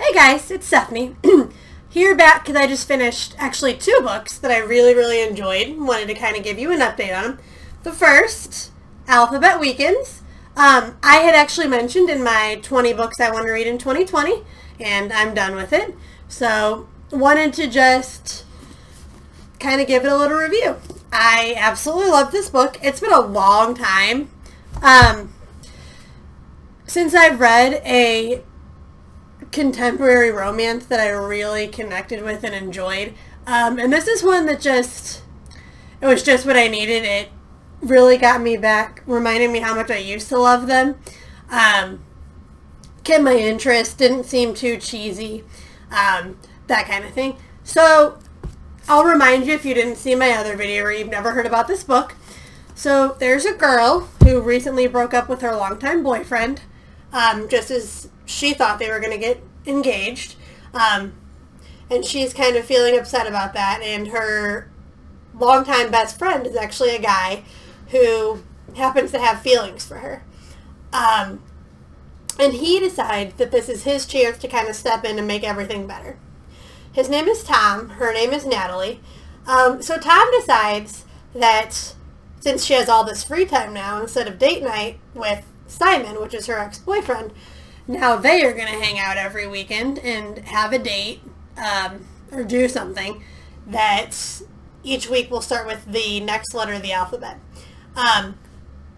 Hey guys, it's Stephanie. Here back because I just finished actually two books that I really, really enjoyed. Wanted to kind of give you an update on them. The first, Alphabet Weekends. Um, I had actually mentioned in my 20 books I want to read in 2020, and I'm done with it. So, wanted to just kind of give it a little review. I absolutely love this book. It's been a long time um, since I've read a contemporary romance that I really connected with and enjoyed. Um, and this is one that just, it was just what I needed. It really got me back, reminding me how much I used to love them. Um, kept my interest, didn't seem too cheesy, um, that kind of thing. So I'll remind you if you didn't see my other video or you've never heard about this book. So there's a girl who recently broke up with her longtime boyfriend, um, just as she thought they were going to get engaged. Um, and she's kind of feeling upset about that. And her longtime best friend is actually a guy who happens to have feelings for her. Um, and he decides that this is his chance to kind of step in and make everything better. His name is Tom. Her name is Natalie. Um, so Tom decides that since she has all this free time now, instead of date night with Simon, which is her ex-boyfriend, now they are going to hang out every weekend and have a date um, or do something that each week will start with the next letter of the alphabet. Um,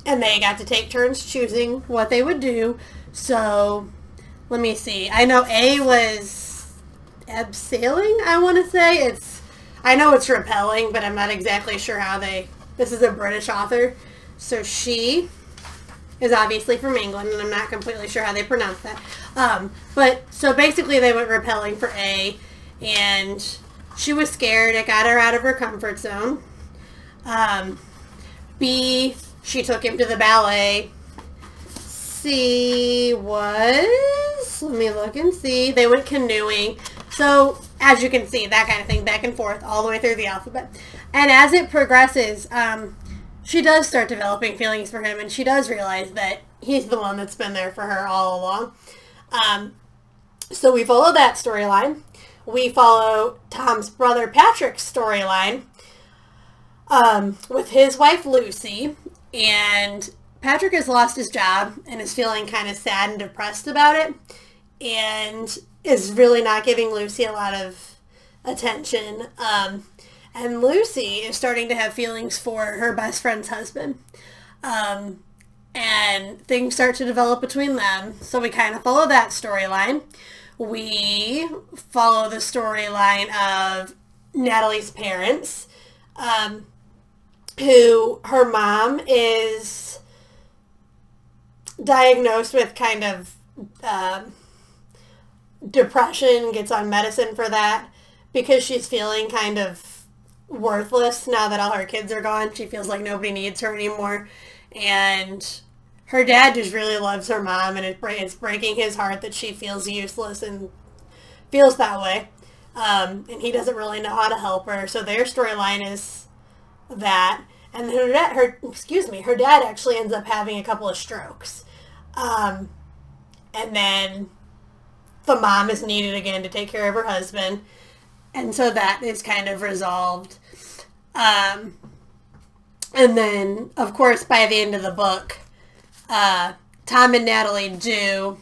and they got to take turns choosing what they would do. So let me see. I know A was abseiling, I want to say. It's I know it's rappelling, but I'm not exactly sure how they this is a British author. So she is obviously from England, and I'm not completely sure how they pronounce that. Um, but so basically, they went rappelling for A, and she was scared. It got her out of her comfort zone. Um, B, she took him to the ballet. C was, let me look and see, they went canoeing. So, as you can see, that kind of thing, back and forth, all the way through the alphabet. And as it progresses, um, she does start developing feelings for him, and she does realize that he's the one that's been there for her all along. Um, so we follow that storyline. We follow Tom's brother Patrick's storyline um, with his wife Lucy, and Patrick has lost his job and is feeling kind of sad and depressed about it, and is really not giving Lucy a lot of attention. Um, and Lucy is starting to have feelings for her best friend's husband. Um, and things start to develop between them. So we kind of follow that storyline. We follow the storyline of Natalie's parents, um, who her mom is diagnosed with kind of uh, depression, gets on medicine for that because she's feeling kind of worthless now that all her kids are gone. She feels like nobody needs her anymore. And her dad just really loves her mom, and it's breaking his heart that she feels useless and feels that way. Um, and he doesn't really know how to help her. So their storyline is that. And her, dad, her, excuse me, her dad actually ends up having a couple of strokes. Um, and then the mom is needed again to take care of her husband. And so that is kind of resolved. Um, and then, of course, by the end of the book, uh, Tom and Natalie do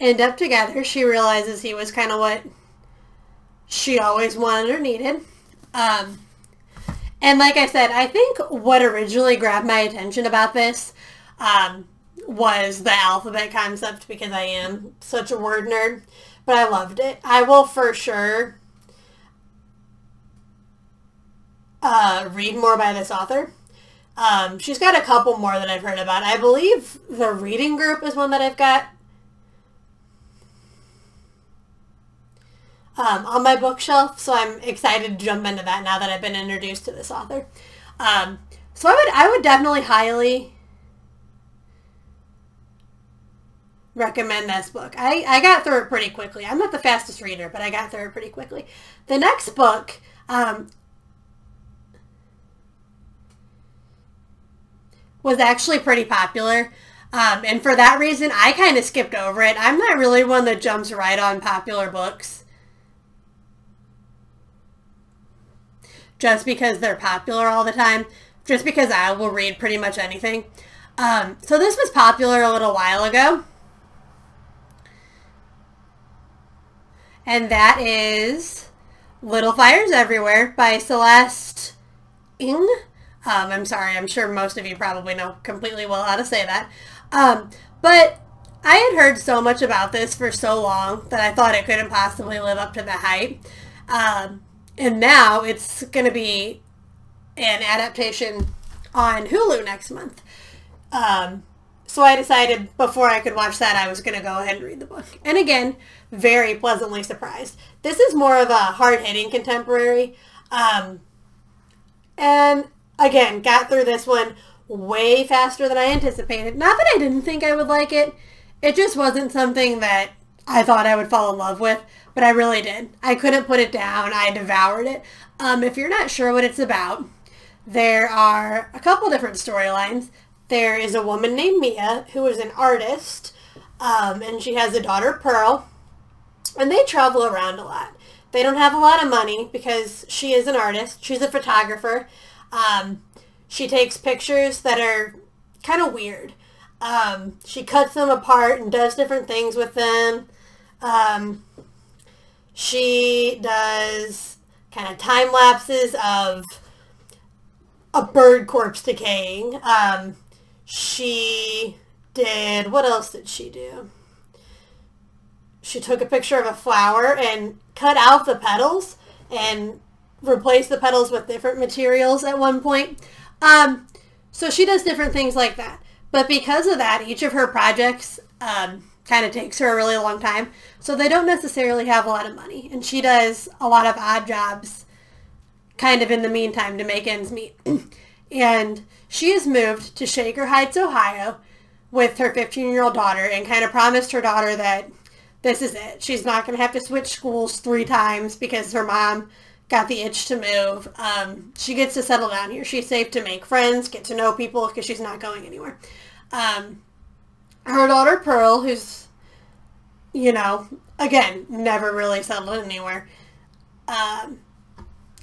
end up together. She realizes he was kind of what she always wanted or needed. Um, and like I said, I think what originally grabbed my attention about this um, was the alphabet concept because I am such a word nerd. But I loved it. I will for sure uh, read more by this author. Um, she's got a couple more that I've heard about. I believe the reading group is one that I've got um, on my bookshelf, so I'm excited to jump into that now that I've been introduced to this author. Um, so I would I would definitely highly recommend this book. I, I got through it pretty quickly. I'm not the fastest reader, but I got through it pretty quickly. The next book um, was actually pretty popular. Um, and for that reason, I kind of skipped over it. I'm not really one that jumps right on popular books. Just because they're popular all the time. Just because I will read pretty much anything. Um, so this was popular a little while ago. And that is Little Fires Everywhere by Celeste Ng. Um, I'm sorry, I'm sure most of you probably know completely well how to say that. Um, but I had heard so much about this for so long that I thought it couldn't possibly live up to the hype. Um, and now it's going to be an adaptation on Hulu next month. Um, so I decided before I could watch that, I was going to go ahead and read the book. And again, very pleasantly surprised. This is more of a hard-hitting contemporary. Um, and again, got through this one way faster than I anticipated. Not that I didn't think I would like it. It just wasn't something that I thought I would fall in love with, but I really did. I couldn't put it down. I devoured it. Um, if you're not sure what it's about, there are a couple different storylines. There is a woman named Mia who is an artist, um, and she has a daughter, Pearl, and they travel around a lot. They don't have a lot of money because she is an artist. She's a photographer. Um, she takes pictures that are kind of weird. Um, she cuts them apart and does different things with them. Um, she does kind of time lapses of a bird corpse decaying. Um, she did, what else did she do? She took a picture of a flower and cut out the petals and replaced the petals with different materials at one point. Um, so she does different things like that. But because of that, each of her projects um, kind of takes her a really long time. So they don't necessarily have a lot of money. And she does a lot of odd jobs kind of in the meantime to make ends meet. and she has moved to Shaker Heights, Ohio with her 15-year-old daughter and kind of promised her daughter that this is it. She's not going to have to switch schools three times because her mom got the itch to move. Um, she gets to settle down here. She's safe to make friends, get to know people because she's not going anywhere. Um, her daughter Pearl, who's, you know, again, never really settled anywhere. Um,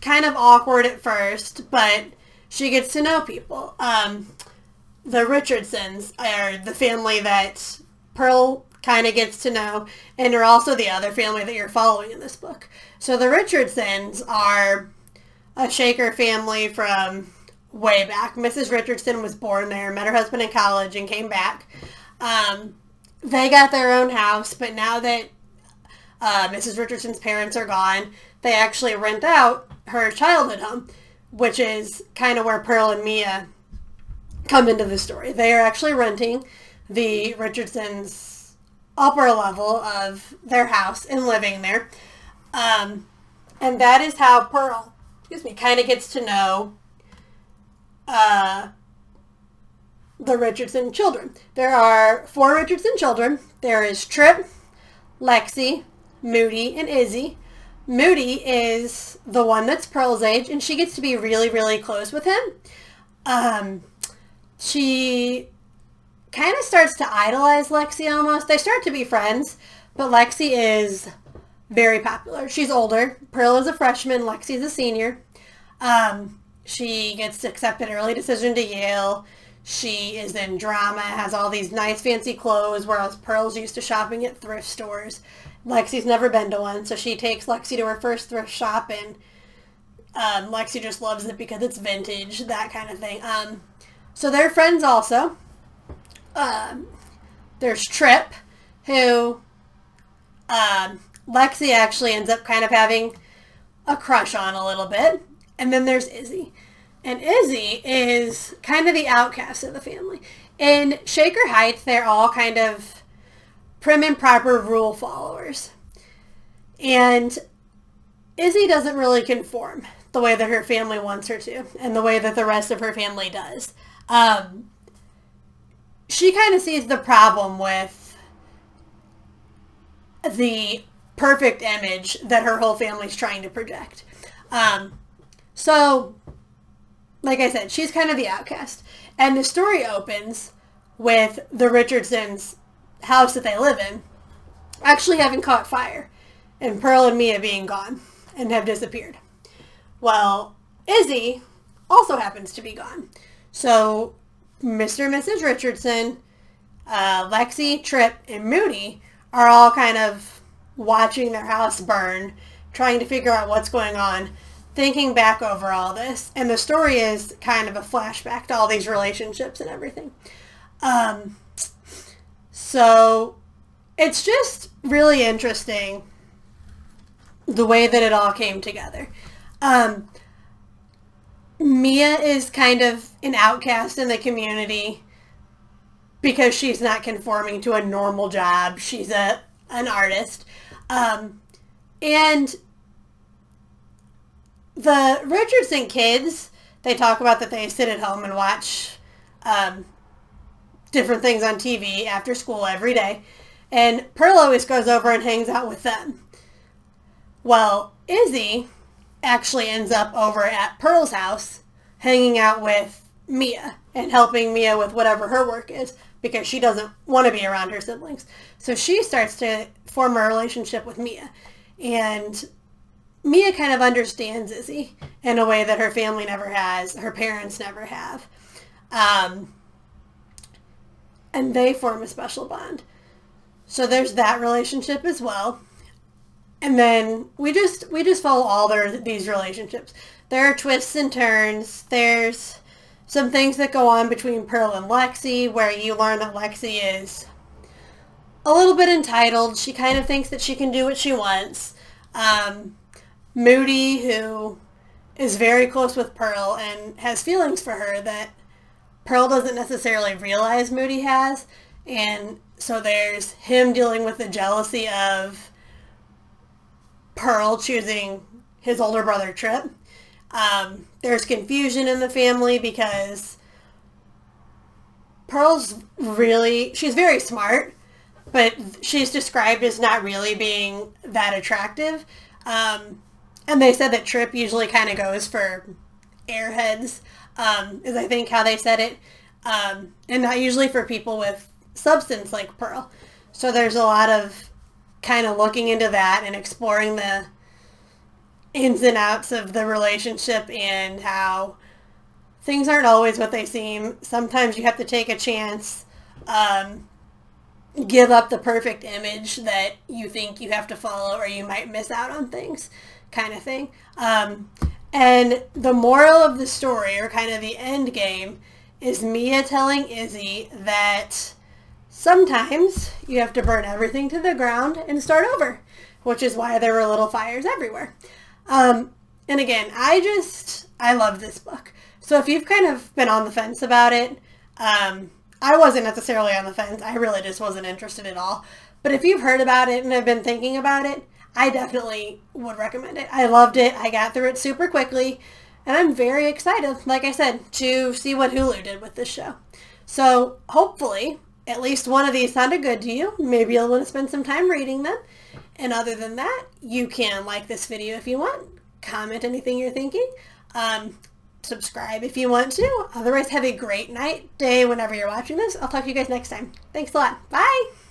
kind of awkward at first, but she gets to know people. Um, the Richardsons are the family that Pearl kind of gets to know, and are also the other family that you're following in this book. So the Richardsons are a Shaker family from way back. Mrs. Richardson was born there, met her husband in college, and came back. Um, they got their own house, but now that uh, Mrs. Richardson's parents are gone, they actually rent out her childhood home, which is kind of where Pearl and Mia come into the story. They are actually renting the Richardsons' upper level of their house and living there. Um, and that is how Pearl, excuse me, kind of gets to know uh, the Richardson children. There are four Richardson children. There is Trip, Lexi, Moody, and Izzy. Moody is the one that's Pearl's age, and she gets to be really, really close with him. Um, she kind of starts to idolize Lexi almost. They start to be friends, but Lexi is very popular. She's older. Pearl is a freshman. Lexi's a senior. Um, she gets accepted early decision to Yale. She is in drama, has all these nice fancy clothes, whereas Pearl's used to shopping at thrift stores. Lexi's never been to one, so she takes Lexi to her first thrift shop, and um, Lexi just loves it because it's vintage, that kind of thing. Um, so they're friends also. Um, there's Trip, who um, Lexi actually ends up kind of having a crush on a little bit. And then there's Izzy. And Izzy is kind of the outcast of the family. In Shaker Heights, they're all kind of prim and proper rule followers. And Izzy doesn't really conform the way that her family wants her to and the way that the rest of her family does. Um, she kind of sees the problem with the perfect image that her whole family's trying to project. Um, so, like I said, she's kind of the outcast. And the story opens with the Richardsons' house that they live in actually having caught fire and Pearl and Mia being gone and have disappeared. Well, Izzy also happens to be gone. So Mr. and Mrs. Richardson, uh, Lexi, Trip, and Moody are all kind of watching their house burn, trying to figure out what's going on, thinking back over all this. And the story is kind of a flashback to all these relationships and everything. Um, so it's just really interesting the way that it all came together. Um, Mia is kind of an outcast in the community because she's not conforming to a normal job. She's a an artist. Um, and the Richardson kids, they talk about that they sit at home and watch um, different things on TV after school every day. And Pearl always goes over and hangs out with them. Well, Izzy actually ends up over at Pearl's house hanging out with Mia and helping Mia with whatever her work is because she doesn't want to be around her siblings. So she starts to form a relationship with Mia. And Mia kind of understands Izzy in a way that her family never has, her parents never have. Um, and they form a special bond. So there's that relationship as well. And then we just we just follow all their these relationships. There are twists and turns. There's some things that go on between Pearl and Lexi where you learn that Lexi is a little bit entitled. She kind of thinks that she can do what she wants. Um, Moody, who is very close with Pearl and has feelings for her that Pearl doesn't necessarily realize Moody has. And so there's him dealing with the jealousy of Pearl choosing his older brother Trip. Um, there's confusion in the family because Pearl's really, she's very smart, but she's described as not really being that attractive. Um, and they said that Trip usually kind of goes for airheads, um, is I think how they said it. Um, and not usually for people with substance like Pearl. So there's a lot of kind of looking into that and exploring the ins and outs of the relationship and how things aren't always what they seem. Sometimes you have to take a chance, um, give up the perfect image that you think you have to follow or you might miss out on things kind of thing. Um, and the moral of the story or kind of the end game is Mia telling Izzy that sometimes you have to burn everything to the ground and start over, which is why there were little fires everywhere. Um, and again, I just, I love this book. So if you've kind of been on the fence about it, um, I wasn't necessarily on the fence. I really just wasn't interested at all. But if you've heard about it and have been thinking about it, I definitely would recommend it. I loved it. I got through it super quickly. And I'm very excited, like I said, to see what Hulu did with this show. So hopefully, at least one of these sounded good to you. Maybe you'll want to spend some time reading them. And other than that, you can like this video if you want, comment anything you're thinking, um, subscribe if you want to. Otherwise, have a great night, day, whenever you're watching this. I'll talk to you guys next time. Thanks a lot. Bye!